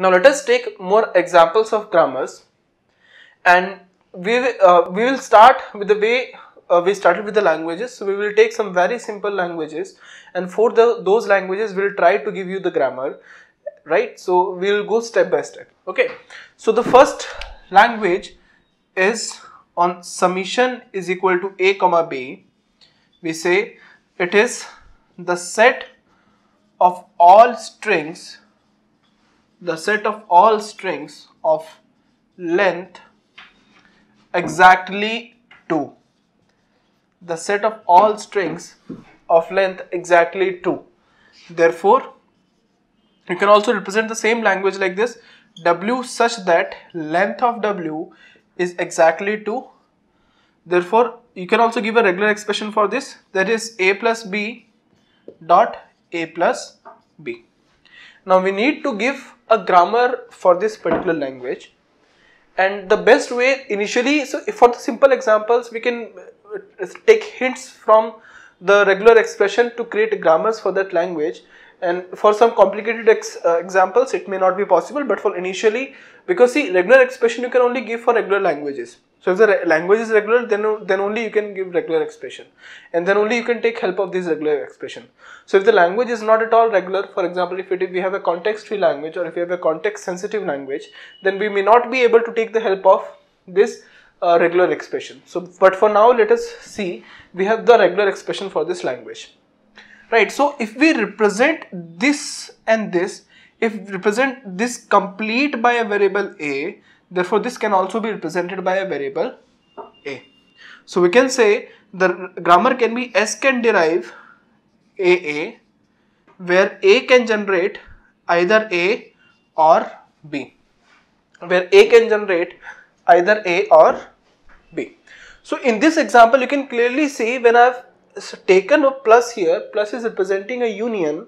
Now let us take more examples of grammars and we, uh, we will start with the way uh, we started with the languages. So we will take some very simple languages and for the, those languages we will try to give you the grammar right. So we will go step by step okay. So the first language is on summation is equal to a comma b we say it is the set of all strings the set of all strings of length exactly 2 the set of all strings of length exactly 2 therefore you can also represent the same language like this. W such that length of w is exactly 2 therefore you can also give a regular expression for this. That is a plus b dot a plus b now we need to give a grammar for this particular language. And the best way initially so for the simple examples we can uh, take hints from the regular expression to create grammars for that language. And for some complicated ex, uh, examples it may not be possible but for initially because see regular expression you can only give for regular languages so if the language is regular then then only you can give regular expression. And then only you can take help of this regular expression. So if the language is not at all regular for example if, it, if we have a context free language or if we have a context sensitive language then we may not be able to take the help of this uh, regular expression. So but for now let us see we have the regular expression for this language. Right so if we represent this and this if represent this complete by a variable a therefore this can also be represented by a variable a so we can say the grammar can be s can derive aa where a can generate either a or b where a can generate either a or b so in this example you can clearly see when i've taken a plus here, plus is representing a union.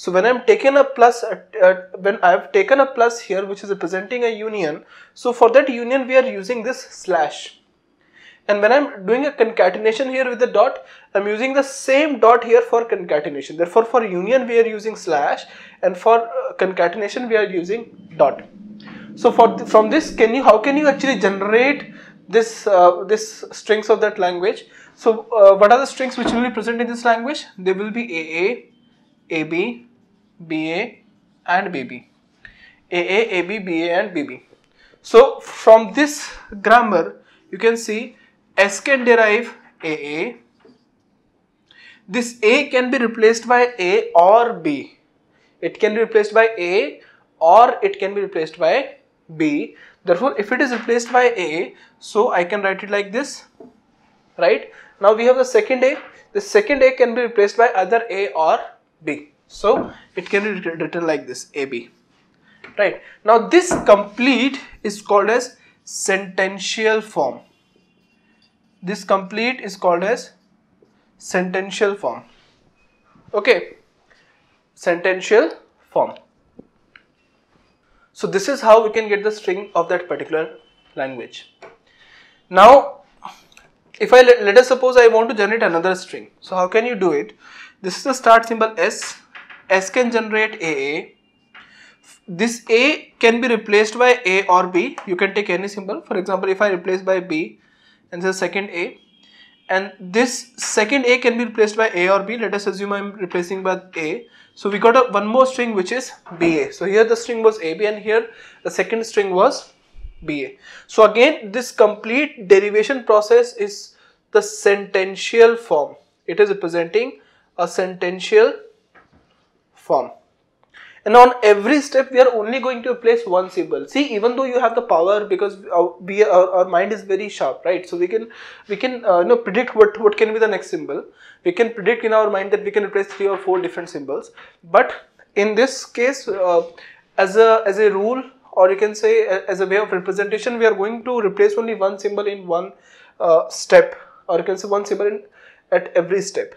So when I'm taking a plus, uh, when I've taken a plus here, which is representing a union, so for that union we are using this slash. And when I'm doing a concatenation here with the dot, I'm using the same dot here for concatenation. Therefore, for union we are using slash, and for uh, concatenation we are using dot. So for th from this, can you how can you actually generate this uh, this strings of that language? So uh, what are the strings which will be present in this language? They will be AA, AB, BA and BB. AA, AB, BA and BB. So from this grammar you can see S can derive AA. This A can be replaced by A or B. It can be replaced by A or it can be replaced by B. Therefore, if it is replaced by A, so I can write it like this, right? Now we have the second A. The second A can be replaced by either A or B. So it can be written like this AB. Right. Now this complete is called as sentential form. This complete is called as sentential form. Okay. Sentential form. So this is how we can get the string of that particular language. Now if I let, let us suppose I want to generate another string. So how can you do it? This is the start symbol S. S can generate AA. This A can be replaced by A or B. You can take any symbol. For example, if I replace by B and the second A and this second A can be replaced by A or B. Let us assume I am replacing by A. So we got a one more string which is BA. So here the string was AB and here the second string was BA. So again this complete derivation process is the sentential form. It is representing a sentential form. And on every step we are only going to place one symbol. See even though you have the power because our, we, our, our mind is very sharp right. So we can we can uh, you know predict what, what can be the next symbol. We can predict in our mind that we can replace three or four different symbols. But in this case uh, as a as a rule or you can say as a way of representation we are going to replace only one symbol in one uh, step or you can say one symbol in, at every step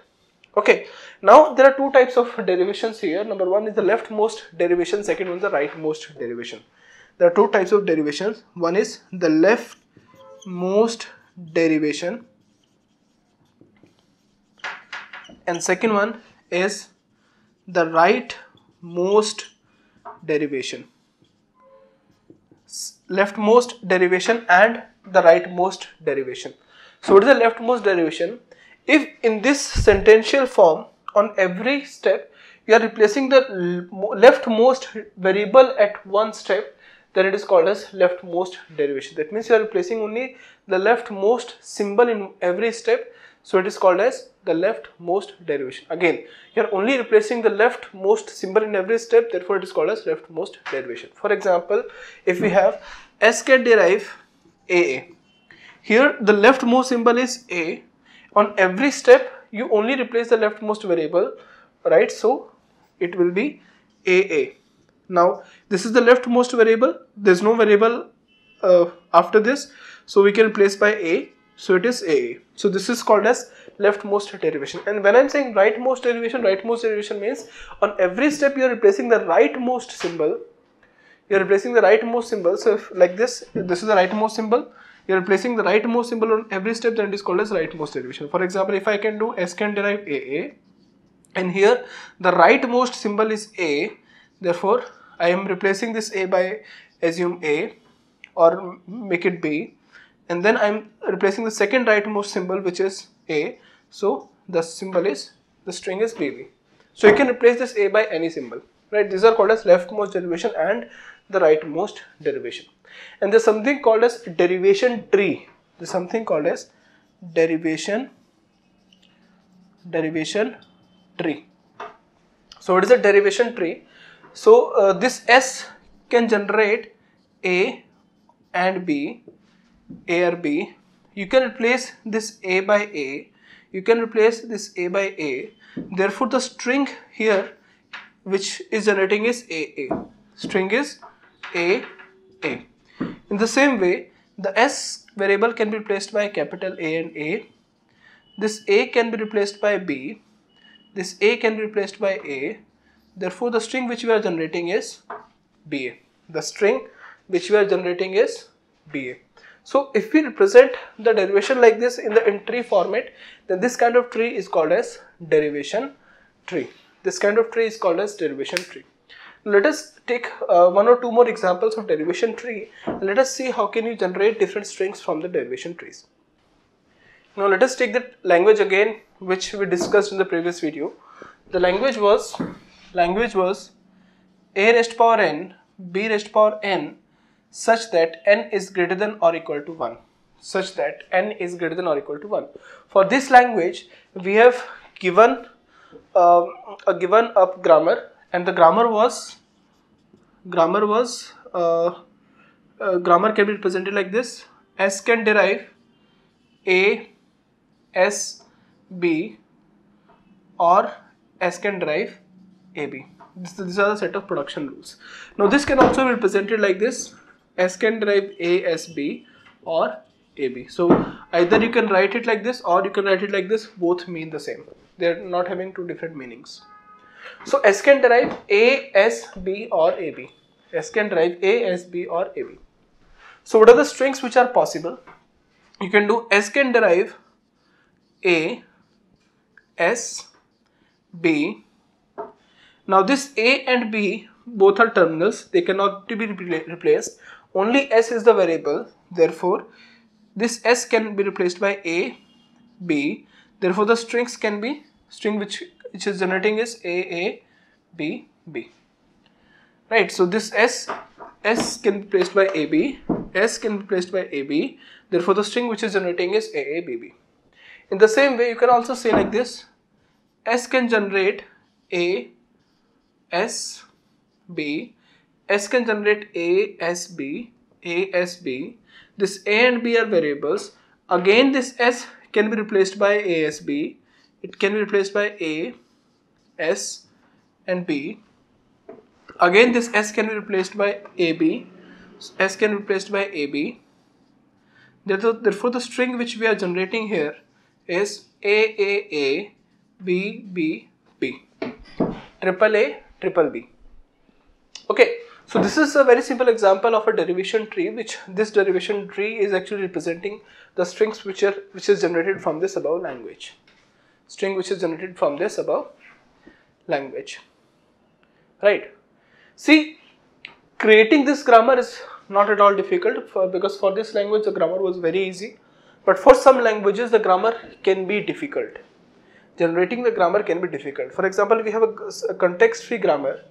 okay. Now there are two types of derivations here. Number one is the leftmost derivation second one is the rightmost derivation. There are two types of derivations. One is the leftmost derivation and second one is the rightmost derivation. Leftmost derivation and the rightmost derivation. So what is the leftmost derivation? If in this sentential form on every step you are replacing the leftmost variable at one step then it is called as leftmost derivation. That means you are replacing only the leftmost symbol in every step so it is called as the leftmost derivation. Again, you are only replacing the leftmost symbol in every step, therefore it is called as leftmost derivation. For example, if we have S can derive AA. Here the leftmost symbol is A. On every step, you only replace the leftmost variable, right? So it will be AA. Now this is the leftmost variable. There is no variable uh, after this, so we can replace by A so it is AA So this is called as leftmost derivation. And when I'm saying rightmost derivation, rightmost derivation means on every step you are replacing the rightmost symbol. You are replacing the rightmost symbol. So if like this, this is the rightmost symbol. You are replacing the rightmost symbol on every step, then it is called as rightmost derivation. For example, if I can do S can derive AA, and here the rightmost symbol is A. Therefore, I am replacing this A by assume A or make it B and then I'm replacing the second rightmost symbol which is A. So the symbol is the string is BB. So you can replace this A by any symbol, right? These are called as leftmost derivation and the rightmost derivation. And there's something called as derivation tree. There's something called as derivation derivation tree. So what is a derivation tree? So uh, this S can generate A and B a or B, you can replace this A by A, you can replace this A by A. Therefore, the string here which is generating is AA. String is A, A. In the same way, the S variable can be replaced by capital A and A. This A can be replaced by B. This A can be replaced by A. Therefore, the string which we are generating is BA. The string which we are generating is BA. So if we represent the derivation like this in the in tree format, then this kind of tree is called as derivation tree. This kind of tree is called as derivation tree. Let us take uh, one or two more examples of derivation tree. Let us see how can you generate different strings from the derivation trees. Now let us take the language again which we discussed in the previous video. The language was language was a raised power n, b raised power n such that n is greater than or equal to 1 such that n is greater than or equal to 1 for this language we have given uh, a given up grammar and the grammar was grammar was uh, uh, grammar can be represented like this s can derive a s b or s can derive ab this, these are the set of production rules now this can also be represented like this S can derive a s b or AB. So either you can write it like this or you can write it like this, both mean the same. They're not having two different meanings. So S can derive A, S, B or AB. S can derive A, S, B or AB. So what are the strings which are possible? You can do S can derive A, S, B. Now this A and B both are terminals, they cannot be replaced only s is the variable therefore this s can be replaced by a b therefore the strings can be string which which is generating is a a b b right so this s s can be placed by ab s can be placed by ab therefore the string which is generating is a a b b in the same way you can also say like this s can generate a s b S can generate A, S, B, A, S, B. This A and B are variables. Again, this S can be replaced by A, S, B. It can be replaced by A, S, and B. Again, this S can be replaced by AB. S can be replaced by AB. Therefore, the string which we are generating here is A, A, A, B, B, B. Triple A, triple B. Okay. So this is a very simple example of a derivation tree which this derivation tree is actually representing the strings which are which is generated from this above language. String which is generated from this above language. Right. See creating this grammar is not at all difficult for, because for this language the grammar was very easy. But for some languages the grammar can be difficult. Generating the grammar can be difficult. For example we have a, a context free grammar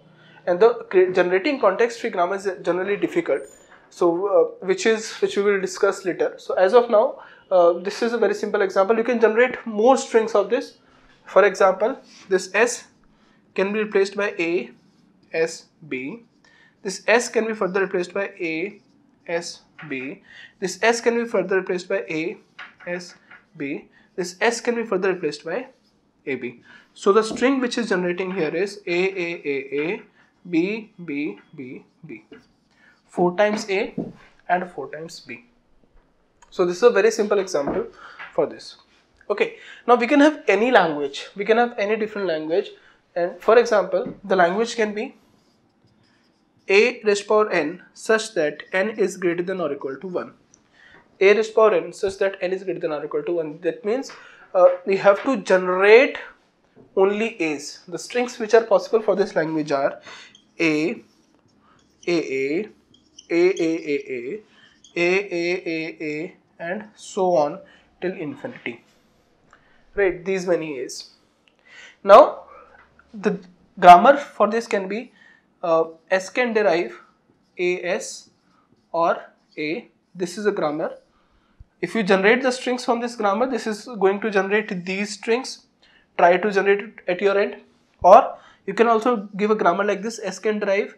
and the generating context free grammar is generally difficult. So uh, which is which we will discuss later. So as of now uh, this is a very simple example. You can generate more strings of this. For example this s can be replaced by a s b. This s can be further replaced by a s b. This s can be further replaced by a s b. This s can be further replaced by ab so the string which is generating here is a a a a b b b b. 4 times a and 4 times b. So this is a very simple example for this. Okay. Now we can have any language. We can have any different language and for example the language can be a raised power n such that n is greater than or equal to 1 a raised power n such that n is greater than or equal to 1 that means uh, we have to generate only a's the strings which are possible for this language are a, A, A, A, A, A, A, A, A, A, A, and so on till infinity. Right, these many A's. Now, the grammar for this can be uh, S can derive AS or A. This is a grammar. If you generate the strings from this grammar, this is going to generate these strings. Try to generate it at your end. Or you can also give a grammar like this. S can derive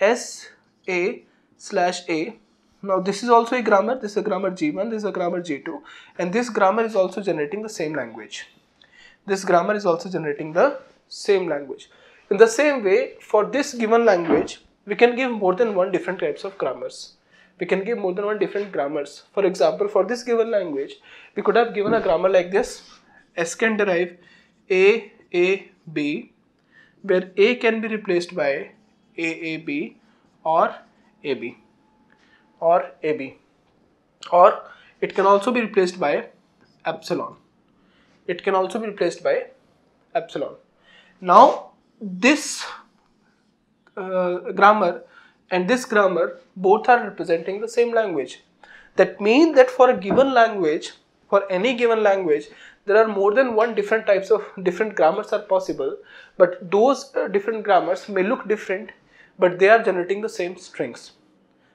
s a slash a. Now this is also a grammar. This is a grammar g1 this is a grammar g2 and this grammar is also generating the same language. This grammar is also generating the same language. In the same way for this given language we can give more than one different types of grammars. We can give more than one different grammars. For example for this given language we could have given a grammar like this. S can derive a a b where A can be replaced by AAB or AB or AB or it can also be replaced by epsilon. It can also be replaced by epsilon. Now this uh, grammar and this grammar both are representing the same language. That means that for a given language, for any given language, there are more than one different types of different grammars are possible but those uh, different grammars may look different but they are generating the same strings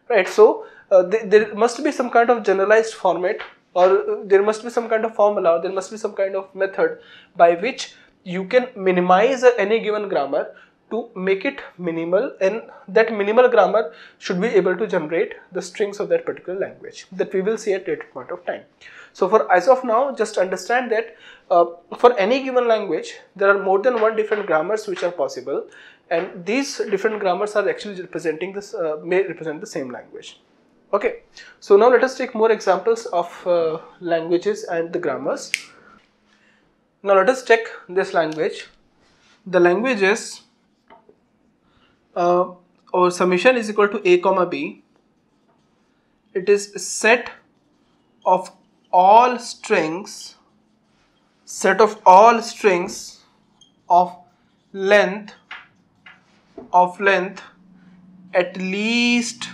right so uh, th there must be some kind of generalized format or uh, there must be some kind of formula there must be some kind of method by which you can minimize any given grammar to make it minimal and that minimal grammar should be able to generate the strings of that particular language that we will see at a later point of time. So for as of now, just understand that uh, for any given language, there are more than one different grammars which are possible and these different grammars are actually representing this, uh, may represent the same language. Okay, so now let us take more examples of uh, languages and the grammars. Now let us check this language. The language is uh, or summation is equal to a comma b. It is set of all strings set of all strings of length of length at least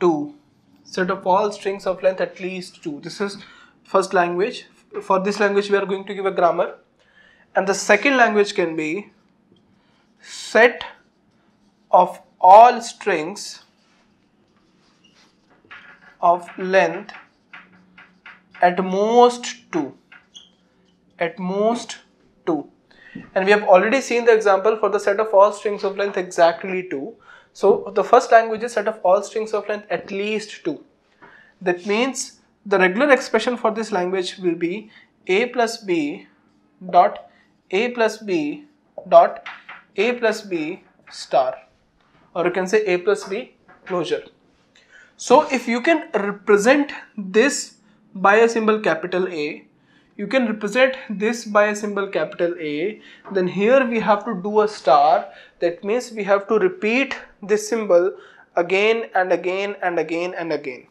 2 set of all strings of length at least 2 this is first language for this language we are going to give a grammar. And the second language can be set of all strings of length at most 2 at most 2 and we have already seen the example for the set of all strings of length exactly 2 so the first language is set of all strings of length at least 2 that means the regular expression for this language will be a plus b dot a plus b dot a plus b star. Or you can say a plus b closure. So if you can represent this by a symbol capital A you can represent this by a symbol capital A then here we have to do a star. That means we have to repeat this symbol again and again and again and again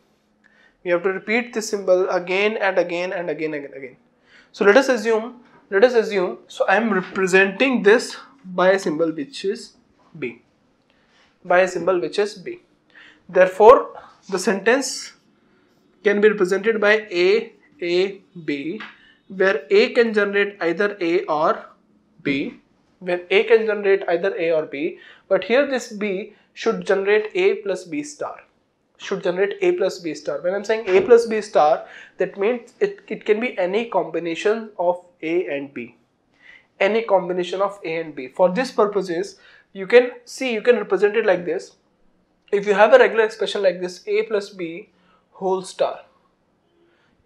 we have to repeat this symbol again and again and again and again. So let us assume let us assume so I am representing this by a symbol which is B. By a symbol which is B. Therefore, the sentence can be represented by A, A, B, where A can generate either A or B, where A can generate either A or B, but here this B should generate A plus B star should generate A plus B star. When I'm saying A plus B star, that means it, it can be any combination of A and B. Any combination of A and B. For this purposes, you can see, you can represent it like this. If you have a regular expression like this, A plus B whole star.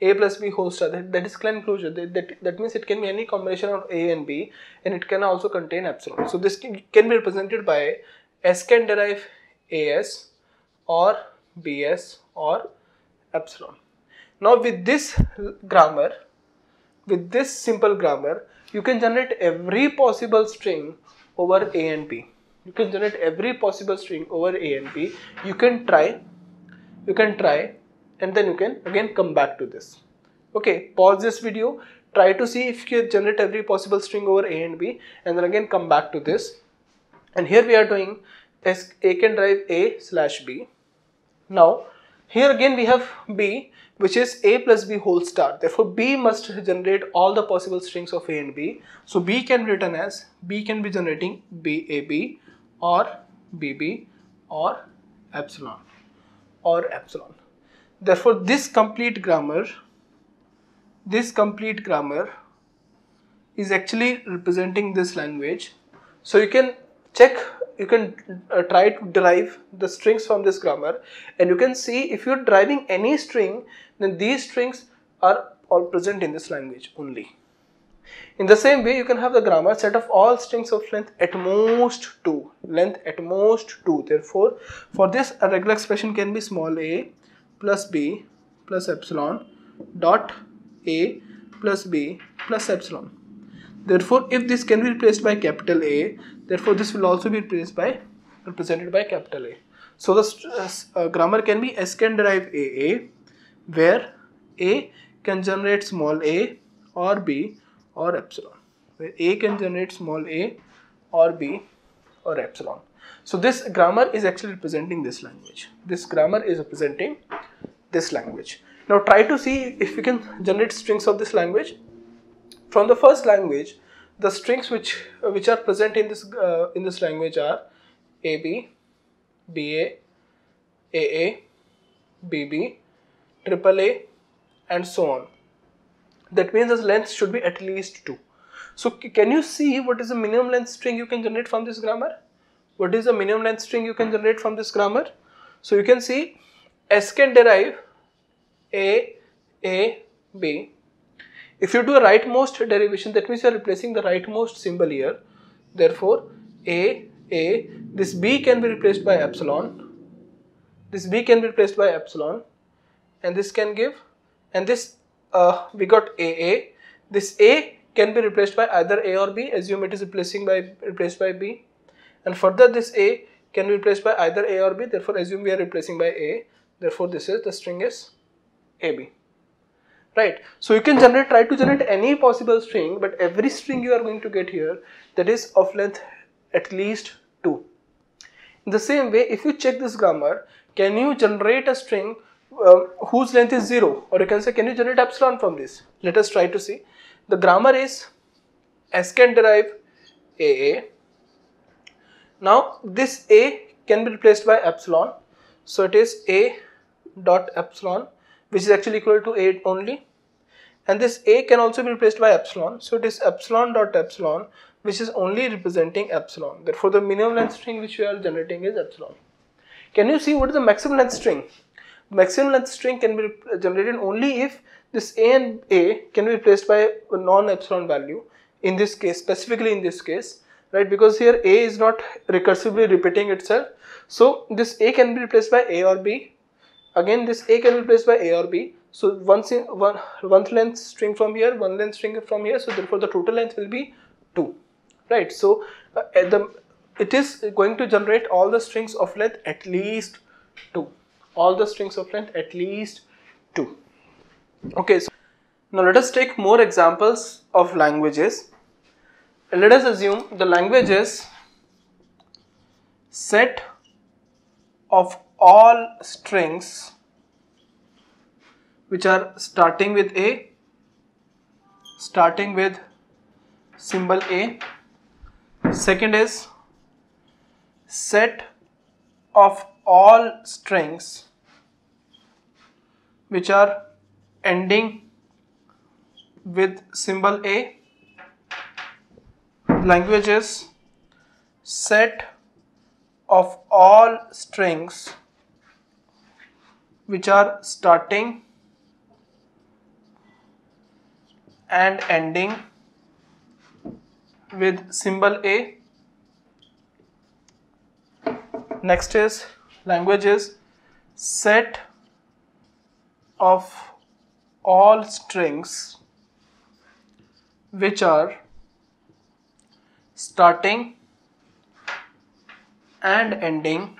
A plus B whole star, that, that is Kleene closure. That, that, that means it can be any combination of A and B and it can also contain epsilon. So this can, can be represented by S can derive AS or bs or epsilon. Now with this grammar, with this simple grammar, you can generate every possible string over a and b. You can generate every possible string over a and b. You can try, you can try and then you can again come back to this. Okay, pause this video, try to see if you generate every possible string over a and b and then again come back to this. And here we are doing a can drive a slash b now here again we have B which is A plus B whole star. Therefore B must generate all the possible strings of A and B. So B can be written as B can be generating BAB or BB or epsilon or epsilon. Therefore this complete grammar this complete grammar is actually representing this language. So you can check you can uh, try to derive the strings from this grammar. And you can see if you're deriving any string then these strings are all present in this language only. In the same way you can have the grammar set of all strings of length at most 2 length at most 2 therefore for this a regular expression can be small a plus b plus epsilon dot a plus b plus epsilon. Therefore, if this can be replaced by capital A, therefore this will also be replaced by represented by capital A. So the uh, grammar can be S can derive AA, where A can generate small a or b or epsilon. Where A can generate small a or b or epsilon. So this grammar is actually representing this language. This grammar is representing this language. Now try to see if we can generate strings of this language from the first language, the strings which which are present in this uh, in this language are AB, BA, AA, BB, AAA, and so on. That means the length should be at least 2. So can you see what is the minimum length string you can generate from this grammar? What is the minimum length string you can generate from this grammar? So you can see S can derive A, A, B if you do a rightmost derivation, that means you are replacing the rightmost symbol here. Therefore, A, A, this B can be replaced by epsilon. This B can be replaced by epsilon. And this can give, and this, uh, we got AA. This A can be replaced by either A or B. Assume it is replacing by, replaced by B. And further, this A can be replaced by either A or B. Therefore, assume we are replacing by A. Therefore, this is, the string is AB right. So you can generate try to generate any possible string but every string you are going to get here that is of length at least 2 in the same way if you check this grammar can you generate a string uh, whose length is 0 or you can say can you generate epsilon from this? Let us try to see. The grammar is s can derive aa now this a can be replaced by epsilon. So it is a dot epsilon which is actually equal to 8 only. And this a can also be replaced by epsilon. So it is epsilon dot epsilon which is only representing epsilon. Therefore the minimum length string which we are generating is epsilon. Can you see what is the maximum length string? Maximum length string can be generated only if this a and a can be replaced by a non-epsilon value in this case specifically in this case right? Because here a is not recursively repeating itself. So this a can be replaced by a or b again this a can be replaced by a or b. So once in one one length string from here one length string from here. So therefore the total length will be 2 right? So uh, the it is going to generate all the strings of length at least 2 all the strings of length at least 2 okay so now let us take more examples of languages. Let us assume the language is set of all strings which are starting with a starting with symbol a. Second is set of all strings which are ending with symbol a. Language is set of all strings which are starting and ending with symbol A. Next is language is set of all strings which are starting and ending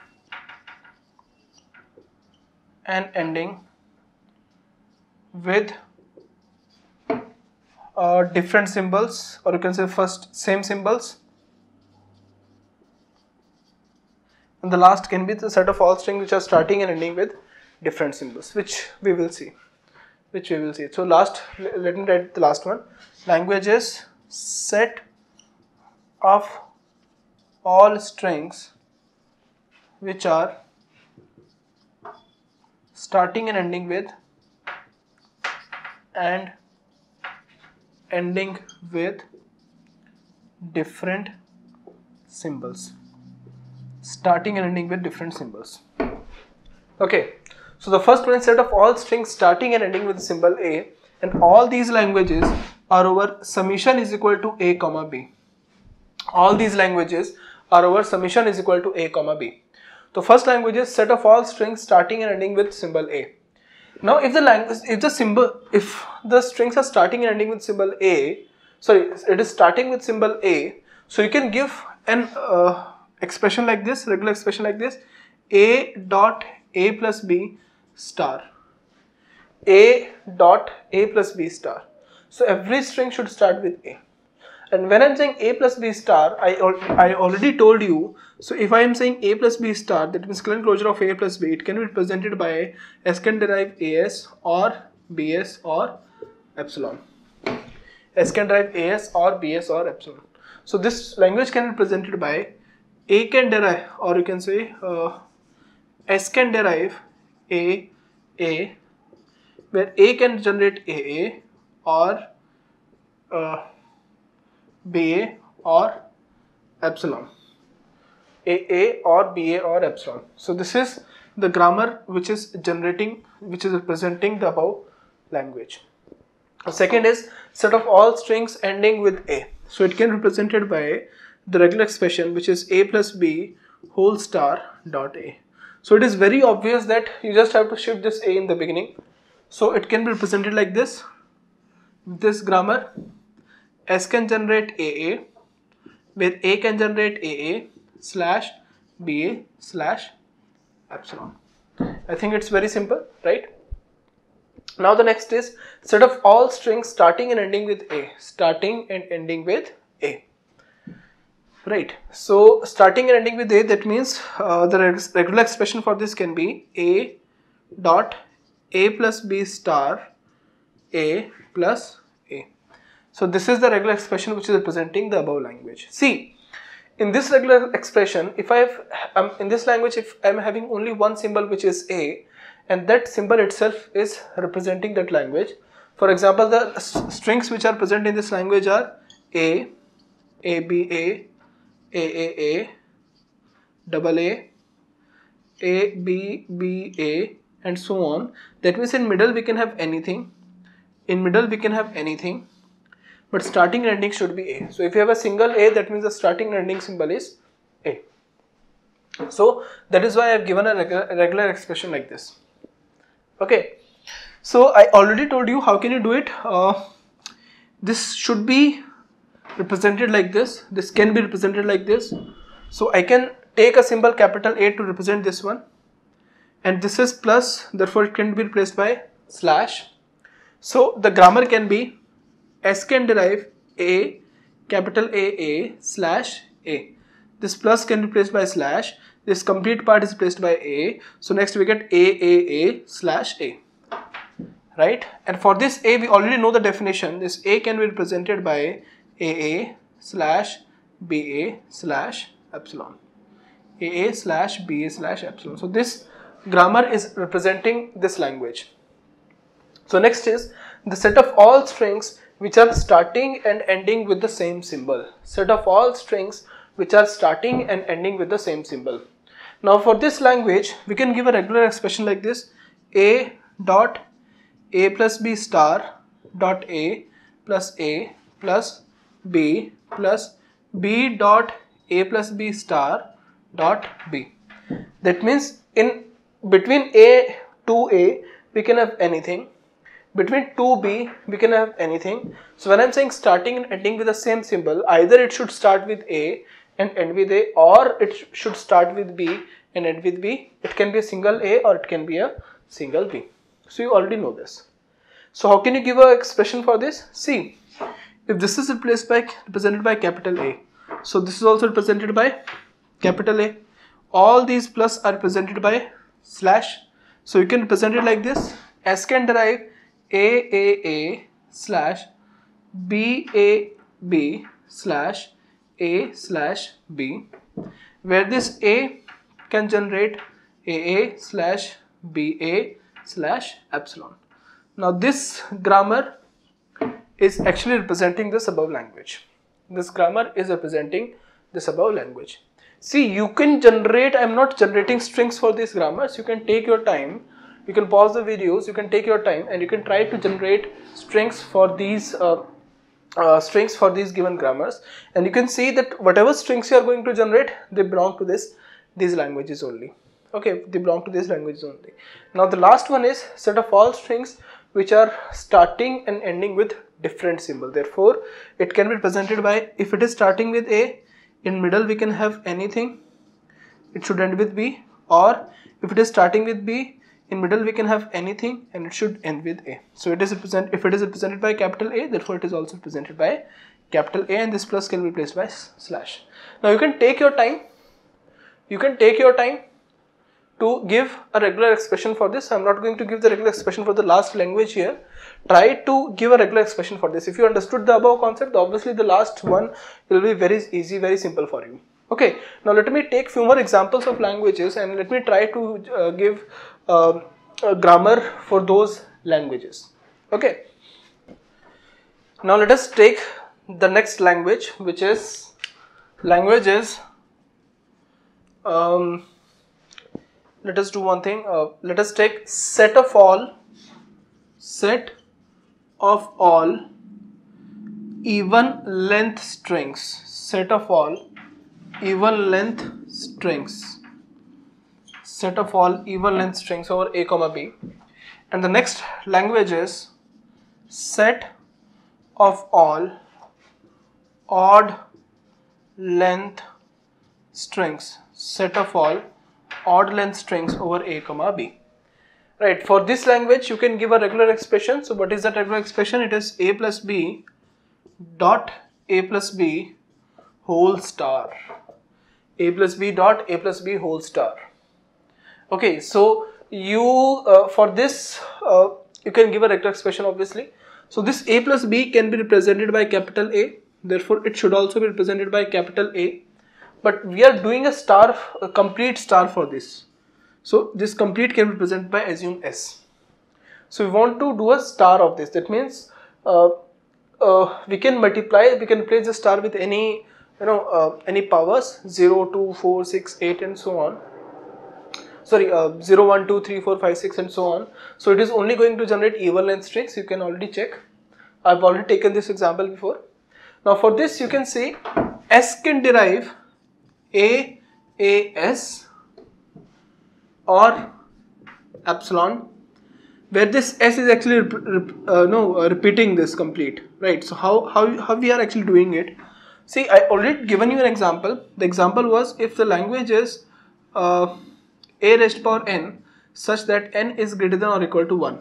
and ending with uh, different symbols or you can say first same symbols. And the last can be the set of all strings which are starting and ending with different symbols which we will see which we will see. So last let me write the last one. Language is set of all strings which are starting and ending with and ending with different symbols. Starting and ending with different symbols. Okay so the first one is set of all strings starting and ending with symbol a and all these languages are over summation is equal to a comma b. All these languages are over summation is equal to a comma b the first language is set of all strings starting and ending with symbol a now if the language, if the symbol, if the strings are starting and ending with symbol A, sorry, it is starting with symbol A, so you can give an uh, expression like this, regular expression like this, A dot A plus B star, A dot A plus B star. So every string should start with A. And when I'm saying a plus b star, I, I already told you, so if I am saying a plus b star, that means current closure of a plus b, it can be represented by s can derive as or bs or epsilon. s can derive as or bs or epsilon. So this language can be represented by a can derive or you can say uh, s can derive a a where a can generate aa or uh, BA or epsilon. AA or BA or epsilon. So this is the grammar which is generating, which is representing the above language. The second is set of all strings ending with A. So it can be represented by the regular expression which is A plus B whole star dot A. So it is very obvious that you just have to shift this A in the beginning. So it can be represented like this. This grammar S can generate AA where A can generate AA slash BA slash epsilon. I think it's very simple, right? Now the next is set of all strings starting and ending with A, starting and ending with A. Right, so starting and ending with A that means uh, the regular expression for this can be A dot A plus B star A plus A. so this is the regular expression which is representing the above language. See, in this regular expression, if I have um, in this language, if I am having only one symbol which is A, and that symbol itself is representing that language. For example, the strings which are present in this language are A, A B A, A A A, double A, A B B A, and so on. That means in middle we can have anything. In middle we can have anything but starting and ending should be A. So if you have a single A, that means the starting and ending symbol is A. So that is why I have given a regular, expression like this. Okay. So I already told you how can you do it. Uh, this should be represented like this. This can be represented like this. So I can take a symbol capital A to represent this one. And this is plus, therefore it can be replaced by slash. So the grammar can be S can derive A capital A A slash A. This plus can be replaced by slash. this complete part is replaced by a. So next we get a a a slash a. Right? And for this a we already know the definition. This a can be represented by aa slash ba slash epsilon. Aa slash ba slash epsilon. So this grammar is representing this language. So next is the set of all strings which are starting and ending with the same symbol. Set of all strings which are starting and ending with the same symbol. Now for this language we can give a regular expression like this. A dot a plus b star dot a plus a plus b plus b dot a plus b star dot b. That means in between a to a we can have anything between 2b we can have anything so when i'm saying starting and ending with the same symbol either it should start with a and end with a or it should start with b and end with b it can be a single a or it can be a single b so you already know this. So how can you give an expression for this? See, if this is replaced by represented by capital A, so this is also represented by capital A. All these plus are represented by slash. So you can represent it like this. S can derive A A A slash B A B slash A slash B, where this A can generate A A slash B A slash epsilon. Now this grammar is actually representing this above language. This grammar is representing this above language. See you can generate, I am not generating strings for these grammars, you can take your time, you can pause the videos, you can take your time and you can try to generate strings for these uh, uh, strings for these given grammars. And you can see that whatever strings you are going to generate they belong to this these languages only. Okay they belong to this languages only. Now the last one is set of all strings which are starting and ending with different symbol. Therefore it can be presented by if it is starting with a in middle we can have anything. It should end with b. Or if it is starting with b in middle we can have anything and it should end with a so it is represent if it is represented by capital a therefore it is also represented by capital a and this plus can be replaced by slash now you can take your time you can take your time to give a regular expression for this. I'm not going to give the regular expression for the last language here. Try to give a regular expression for this. If you understood the above concept, obviously the last one will be very easy, very simple for you. Okay, now let me take few more examples of languages and let me try to uh, give uh, grammar for those languages. Okay, now let us take the next language which is languages um, let us do one thing uh, let us take set of all set of all even length strings. Set of all even length strings set of all even length strings over a comma b and the next language is set of all odd length strings set of all odd length strings over a comma b. Right, for this language you can give a regular expression. So what is that regular expression? It is a plus b dot a plus b whole star. a plus b dot a plus b whole star. Okay, so you uh, for this uh, you can give a regular expression obviously. So this a plus b can be represented by capital A. Therefore, it should also be represented by capital A. But we are doing a star a complete star for this. So this complete can be represented by assume s. So we want to do a star of this. That means uh, uh, we can multiply we can replace the star with any you know uh, any powers 0 2 4 6 8 and so on sorry uh, 0 1 2 3 4 5 6 and so on. So it is only going to generate even length strings. You can already check. I've already taken this example before. Now for this you can see s can derive a A S or epsilon where this S is actually uh, no uh, repeating this complete right? So how, how how we are actually doing it? See I already given you an example. The example was if the language is uh, a raised power n such that n is greater than or equal to 1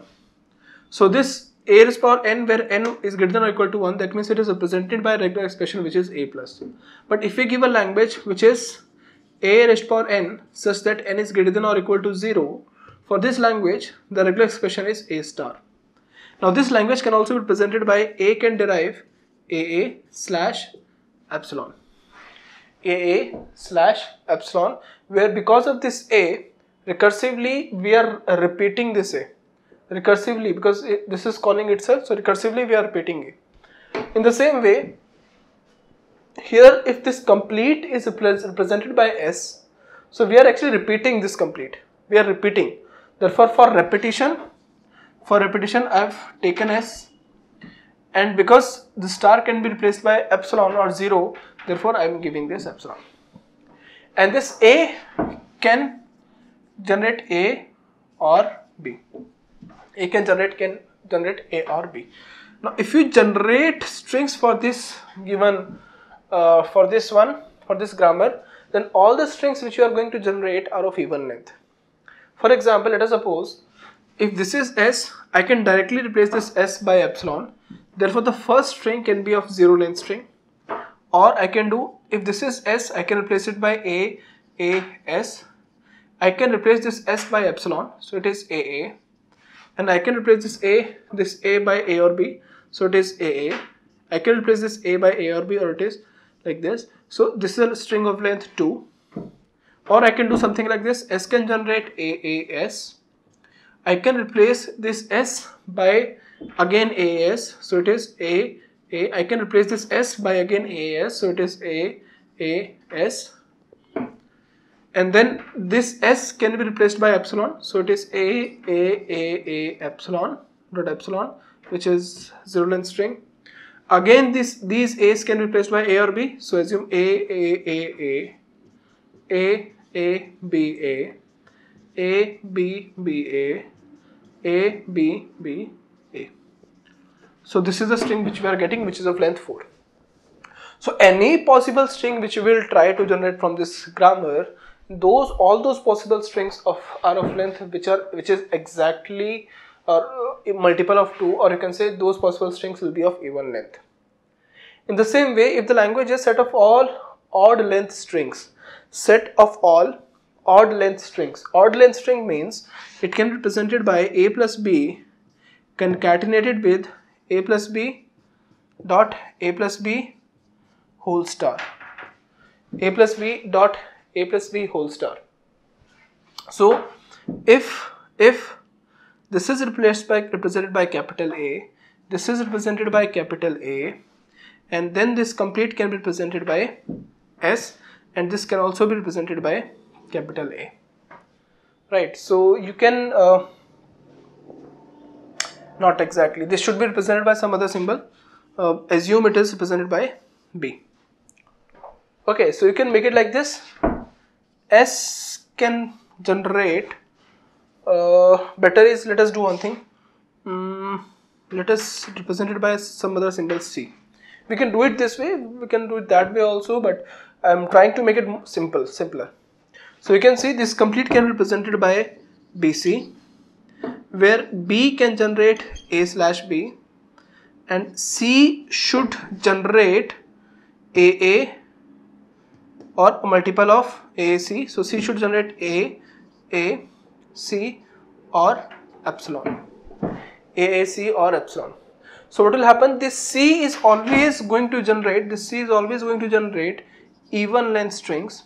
so this a raised power n where n is greater than or equal to 1 that means it is represented by a regular expression which is a plus but if we give a language which is a raised power n such that n is greater than or equal to 0, for this language the regular expression is a star. Now this language can also be presented by a can derive aa slash epsilon. aa slash epsilon where because of this a recursively we are uh, repeating this a. Recursively because it, this is calling itself so recursively we are repeating a. In the same way here if this complete is represented by s so we are actually repeating this complete. We are repeating. Therefore for repetition for repetition i have taken s and because the star can be replaced by epsilon or 0 therefore i am giving this epsilon. And this a can generate a or b. A can generate can generate a or b. Now if you generate strings for this given uh, for this one for this grammar then all the strings which you are going to generate are of even length. For example let us suppose if this is s i can directly replace this s by epsilon. Therefore the first string can be of zero length string. Or i can do if this is s i can replace it by a a s i can replace this s by epsilon so it is aa and i can replace this a this a by a or b so it is aa i can replace this a by a or b or it is like this. So this is a string of length 2 or I can do something like this. S can generate AAS I can replace this s by again AAS so it is A A. I can replace this s by again AAS so it is A A S and then this s can be replaced by epsilon so it is A A A A epsilon dot epsilon which is zero length string Again, this these a's can be replaced by a or b. So assume a, a, a, a, a, a, b, a, a, b, b, a, a, b, b, a. So this is the string which we are getting which is of length 4. So any possible string which you will try to generate from this grammar, those all those possible strings of are of length which are which is exactly or uh, multiple of 2 or you can say those possible strings will be of even length. In the same way if the language is set of all odd length strings, set of all odd length strings, odd length string means it can be represented by a plus b concatenated with a plus b dot a plus b whole star a plus b dot a plus b whole star so if if this is replaced by represented by capital A. This is represented by capital A. And then this complete can be represented by S and this can also be represented by capital A. Right, so you can uh, not exactly this should be represented by some other symbol uh, assume it is represented by B okay so you can make it like this S can generate uh, better is let us do one thing. Um, let us represent it by some other symbol C. We can do it this way we can do it that way also but I'm trying to make it simple simpler. So you can see this complete can be represented by BC where B can generate A slash B and C should generate AA or a multiple of AAC so C should generate A A C or epsilon. AAC or epsilon. So what will happen? This C is always going to generate this C is always going to generate even length strings.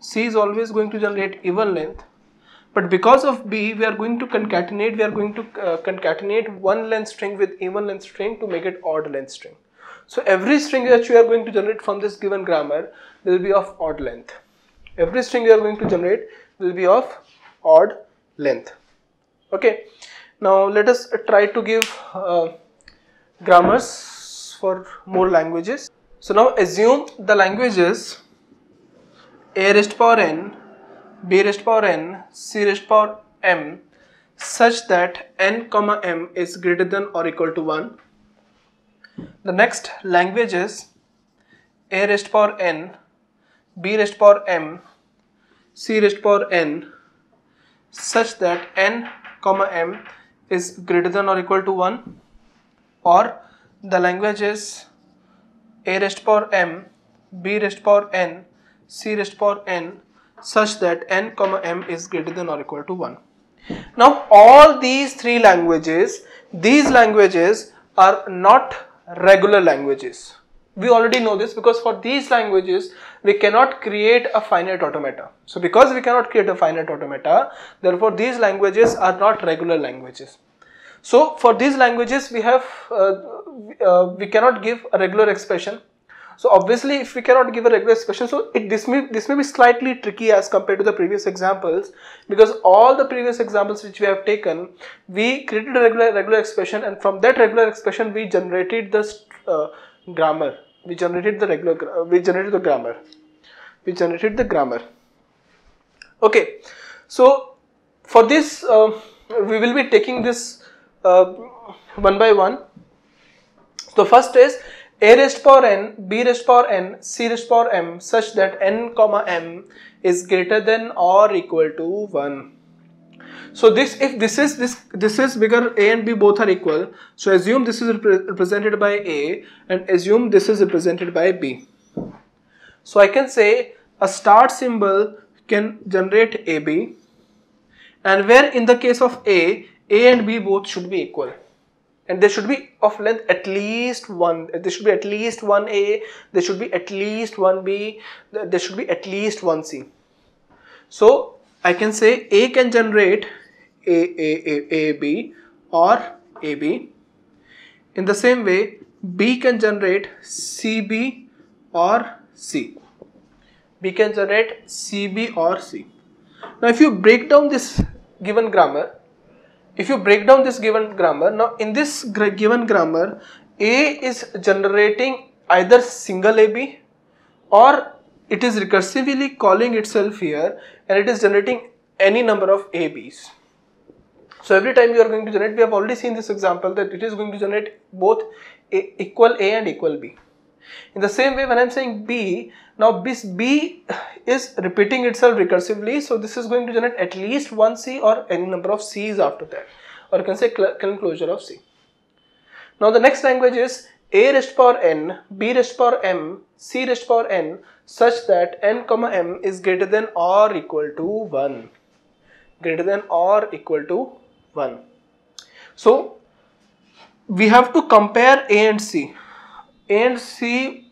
C is always going to generate even length. But because of B we are going to concatenate we are going to uh, concatenate one length string with even length string to make it odd length string so every string that you are going to generate from this given grammar will be of odd length. Every string you are going to generate will be of odd length. Okay. Now let us try to give uh, grammars for more languages. So now assume the languages a raised power n b raised power n c raised power m such that n comma m is greater than or equal to 1 the next language is a raised power n b raised power m c raised power n such that n comma m is greater than or equal to 1 or the language is a raised power m b raised power n c raised power n such that n comma m is greater than or equal to 1. Now all these three languages, these languages are not regular languages. We already know this because for these languages we cannot create a finite automata. So because we cannot create a finite automata, therefore these languages are not regular languages. So for these languages we have, uh, uh, we cannot give a regular expression so obviously if we cannot give a regular expression, so it, this, may, this may be slightly tricky as compared to the previous examples because all the previous examples which we have taken, we created a regular, regular expression and from that regular expression we generated the uh, grammar. We generated the regular, uh, we generated the grammar. We generated the grammar. Okay, so for this uh, we will be taking this uh, one by one. So first is a raised power n, b raised power n, c raised power m such that n comma m is greater than or equal to 1. So this if this is this this is bigger a and b both are equal. So assume this is represented by a and assume this is represented by b. So I can say a start symbol can generate ab and where in the case of a a and b both should be equal and there should be of length at least one there should be at least one a there should be at least one b there should be at least one c. So i can say a can generate a a a, a b or ab in the same way b can generate cb or c. B can generate cb or c. Now if you break down this given grammar if you break down this given grammar now in this given grammar a is generating either single ab or it is recursively calling itself here and it is generating any number of abs so every time you are going to generate we have already seen this example that it is going to generate both a, equal a and equal b in the same way when i'm saying b now this b is repeating itself recursively so this is going to generate at least one c or any number of c's after that or you can say closure of c. Now the next language is a raised power n b raised power m c raised power n such that n comma m is greater than or equal to 1 greater than or equal to 1 so we have to compare a and c and c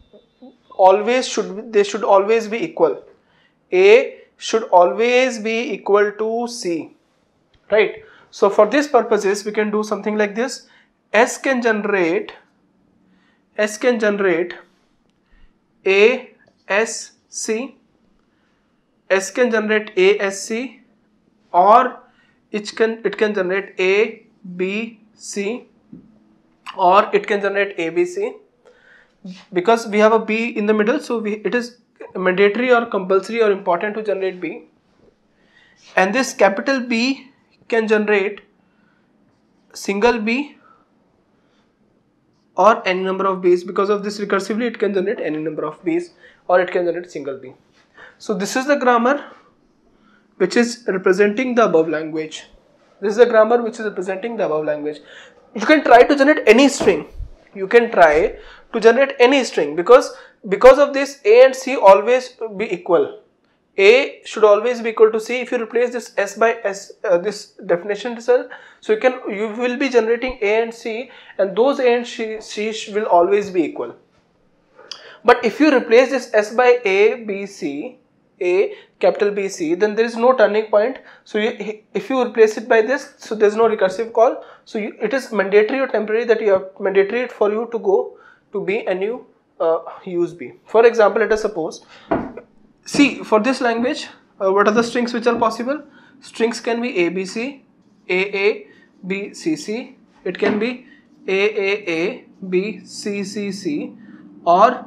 always should be, they should always be equal. A should always be equal to c. Right? So for these purposes we can do something like this. S can generate s can generate a s c. S can generate a s c. Or it can it can generate a b c. Or it can generate a b c because we have a b in the middle so we, it is mandatory or compulsory or important to generate b. And this capital B can generate single b or any number of b's. Because of this recursively it can generate any number of b's or it can generate single b. So this is the grammar which is representing the above language. This is the grammar which is representing the above language. You can try to generate any string. You can try to generate any string because because of this a and c always be equal. A should always be equal to c. If you replace this s by s uh, this definition itself so you can you will be generating a and c and those a and c, c will always be equal. But if you replace this s by a b c a capital B C then there is no turning point. So you, if you replace it by this so there is no recursive call. So you, it is mandatory or temporary that you have mandatory for you to go to B and you uh, use B. For example let us suppose see for this language uh, what are the strings which are possible? Strings can be ABC AA BCC it can be AAA BCCC or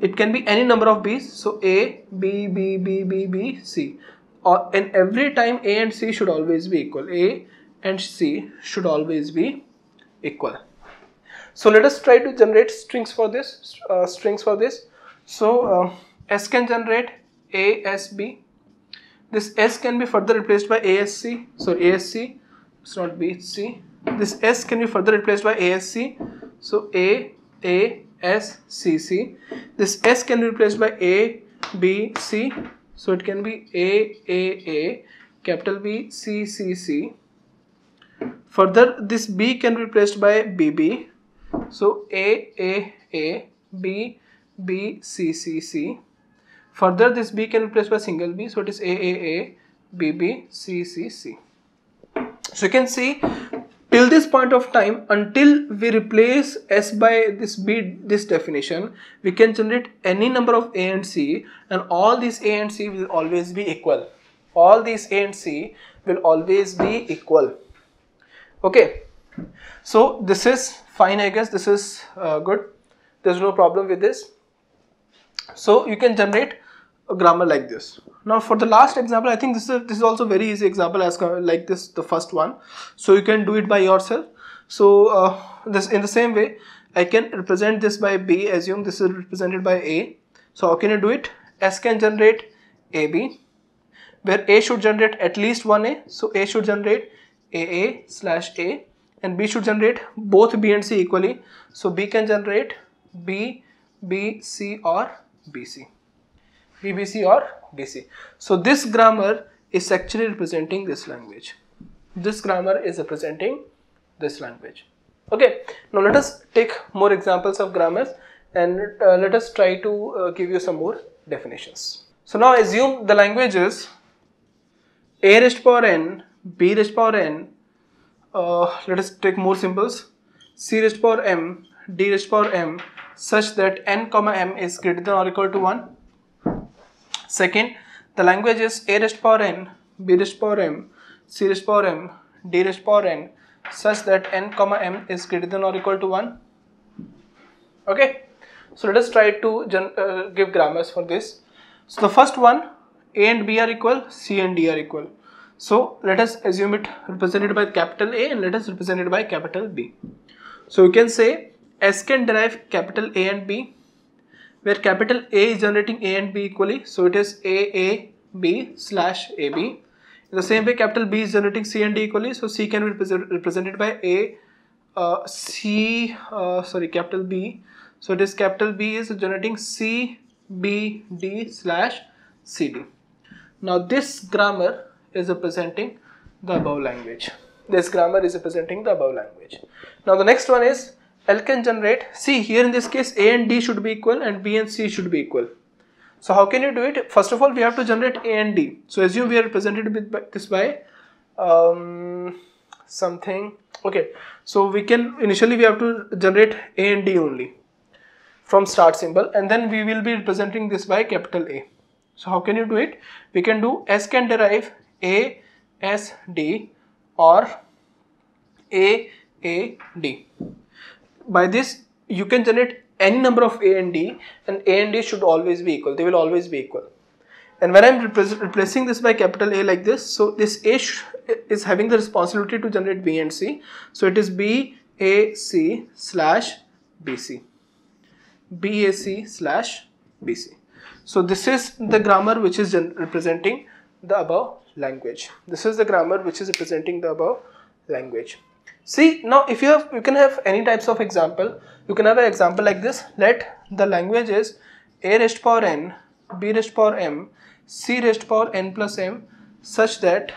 it can be any number of b's. So a b b b b b c. Or and every time a and c should always be equal. A and c should always be equal so let us try to generate strings for this uh, strings for this so uh, s can generate a s b this s can be further replaced by asc so asc it's not b it's c this s can be further replaced by asc so a a S C C. This S can be replaced by A B, C. So it can be A, A, A, capital B, C, C, C. Further, this B can be replaced by BB. So A, A, A, B, B, C, C, C. Further, this B can be replaced by single B. So it is A, A, A, B, B, C, C, C. So you can see till this point of time until we replace s by this b this definition we can generate any number of a and c and all these a and c will always be equal all these a and c will always be equal okay so this is fine i guess this is uh, good there's no problem with this so you can generate a grammar like this. Now for the last example, I think this is this is also very easy example as like this the first one. So you can do it by yourself. So uh, this in the same way, I can represent this by B. Assume this is represented by A. So how can you do it? S can generate AB, where A should generate at least one A. So A should generate AA slash A, and B should generate both B and C equally. So B can generate B, B, C or BC. BBC or DC. So this grammar is actually representing this language. This grammar is representing this language. Okay, now let us take more examples of grammars and uh, let us try to uh, give you some more definitions. So now assume the language is a raised power n, b raised power n, uh, let us take more symbols, c raised power m, d raised power m such that n comma m is greater than or equal to 1 Second, the language is a raised power n, b raised power m, c raised power m, d raised power n such that n comma m is greater than or equal to 1. Okay, so let us try to uh, give grammars for this. So the first one, a and b are equal, c and d are equal. So let us assume it represented by capital A and let us represent it by capital B. So you can say S can derive capital A and B where capital A is generating A and B equally. So it is A A B slash AB. In the same way, capital B is generating C and D equally. So C can be represented by A uh, C uh, sorry capital B. So it is capital B is generating C B D slash C D. Now this grammar is representing the above language. This grammar is representing the above language. Now the next one is L can generate, see here in this case A and D should be equal and B and C should be equal. So how can you do it? First of all, we have to generate A and D. So assume we are represented with this by um, something. Okay, so we can initially we have to generate A and D only from start symbol and then we will be representing this by capital A. So how can you do it? We can do S can derive A, S, D or A, A, D by this you can generate any number of A and D and A and D should always be equal. They will always be equal. And when I'm replacing this by capital A like this, so this A is having the responsibility to generate B and C. So it is B A C slash BC. BAC slash BC. So this is the grammar which is representing the above language. This is the grammar which is representing the above language. See now if you have you can have any types of example you can have an example like this let the language is a raised power n b raised power m c raised power n plus m such that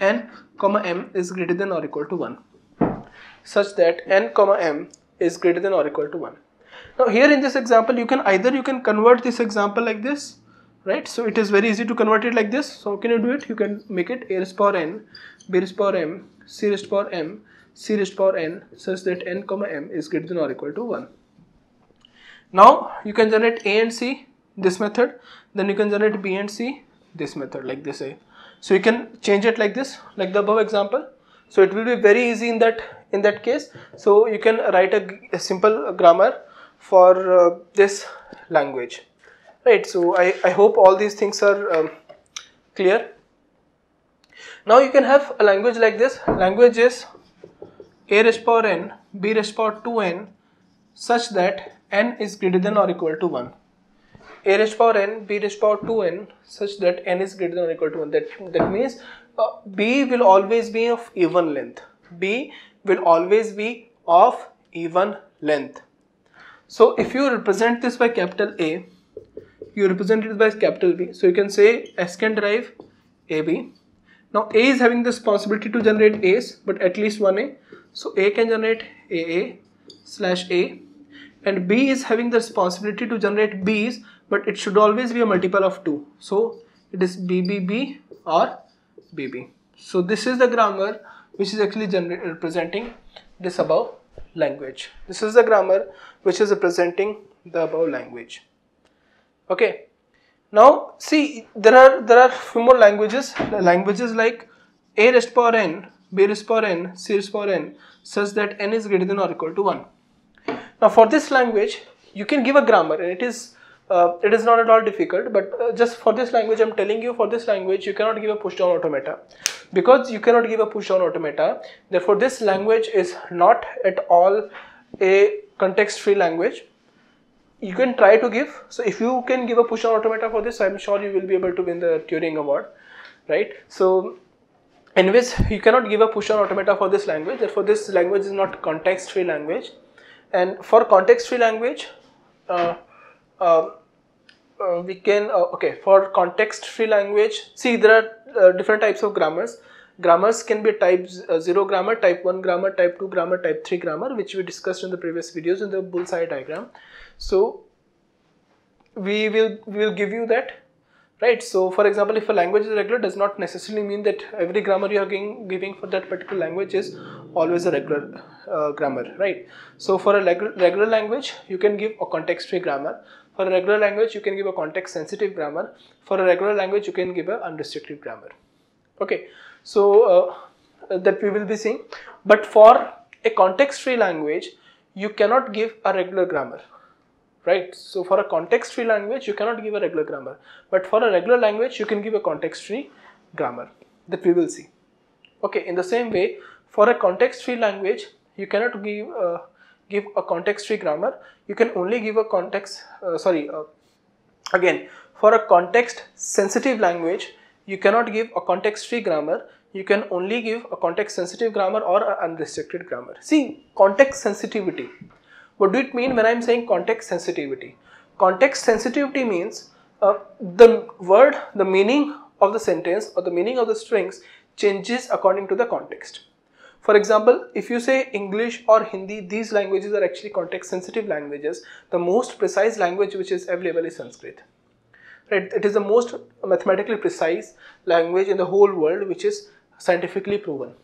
n comma m is greater than or equal to 1 such that n comma m is greater than or equal to 1 now here in this example you can either you can convert this example like this right so it is very easy to convert it like this so how can you do it you can make it a raised power n b raised power m c raised power m c raised power n such that n comma m is greater than or equal to 1. Now you can generate a and c this method then you can generate b and c this method like this a. So you can change it like this like the above example. So it will be very easy in that in that case. So you can write a, a simple grammar for uh, this language right. So I, I hope all these things are um, clear. Now you can have a language like this language is a raised power n b raised power 2n such that n is greater than or equal to 1 a raised power n b raised power 2n such that n is greater than or equal to 1 that that means uh, b will always be of even length b will always be of even length so if you represent this by capital A you represent it by capital B. So you can say S can derive AB. Now A is having the responsibility to generate A's, but at least one A. So A can generate AA slash A and B is having the responsibility to generate B's, but it should always be a multiple of 2. So it is BBB or BB. So this is the grammar which is actually representing this above language. This is the grammar which is representing the above language. Okay. Now see there are there are few more languages languages like a raised power n, b raised power n, c raised power n such that n is greater than or equal to 1. Now for this language you can give a grammar and it is uh, it is not at all difficult but uh, just for this language I'm telling you for this language you cannot give a push down automata because you cannot give a push down automata therefore this language is not at all a context free language you can try to give. So if you can give a push down automata for this I'm sure you will be able to win the Turing award right? So anyways you cannot give a push down automata for this language. Therefore this language is not context free language. And for context free language uh, uh, uh, we can uh, okay for context free language see there are uh, different types of grammars. Grammars can be type uh, 0 grammar type 1 grammar type 2 grammar type 3 grammar which we discussed in the previous videos in the bullseye diagram so we will we will give you that right so for example if a language is regular does not necessarily mean that every grammar you are giving, giving for that particular language is always a regular uh, grammar right so for a regular, language you can give a context free grammar for a regular language, you can give a context sensitive grammar. For a regular language, you can give a unrestricted grammar. Okay, so uh, that we will be seeing. But for a context free language, you cannot give a regular grammar. Right, so for a context free language, you cannot give a regular grammar. But for a regular language, you can give a context free grammar. That we will see. Okay, in the same way, for a context free language, you cannot give uh, give a context free grammar. You can only give a context uh, sorry uh, again for a context sensitive language you cannot give a context free grammar. You can only give a context sensitive grammar or an unrestricted grammar. See context sensitivity what do it mean when i'm saying context sensitivity context sensitivity means uh, the word the meaning of the sentence or the meaning of the strings changes according to the context for example, if you say English or Hindi, these languages are actually context sensitive languages. The most precise language which is available is Sanskrit. Right? It is the most mathematically precise language in the whole world which is scientifically proven.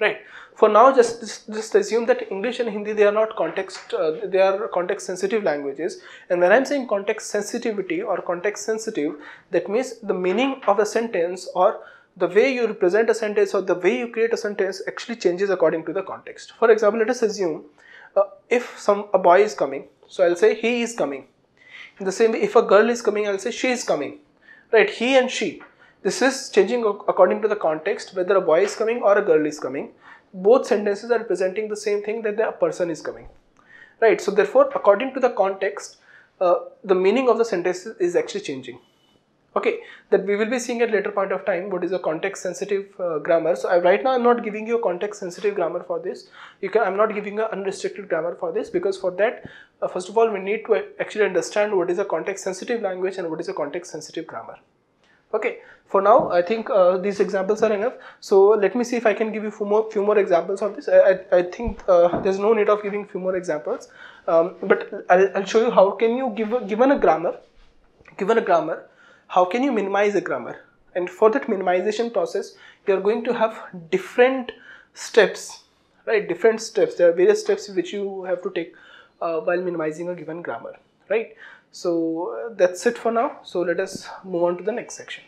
Right. For now, just, just, assume that English and Hindi they are not context uh, they are context sensitive languages. And when I'm saying context sensitivity or context sensitive, that means the meaning of a sentence or the way you represent a sentence or the way you create a sentence actually changes according to the context. For example, let us assume uh, if some a boy is coming, so I'll say he is coming. In the same way, if a girl is coming, I'll say she is coming. Right? He and she. This is changing according to the context, whether a boy is coming or a girl is coming. Both sentences are representing the same thing that the person is coming. Right? So therefore, according to the context, uh, the meaning of the sentence is actually changing okay that we will be seeing at later point of time what is a context sensitive uh, grammar so I, right now i'm not giving you a context sensitive grammar for this you can i'm not giving a unrestricted grammar for this because for that uh, first of all we need to actually understand what is a context sensitive language and what is a context sensitive grammar okay for now i think uh, these examples are enough. So let me see if i can give you few more few more examples of this. I, I, I think uh, there's no need of giving few more examples. Um, but I'll, I'll show you how can you give a, given a grammar given a grammar how can you minimize a grammar? And for that minimization process you are going to have different steps right? Different steps. There are various steps which you have to take uh, while minimizing a given grammar right so uh, that's it for now. So let us move on to the next section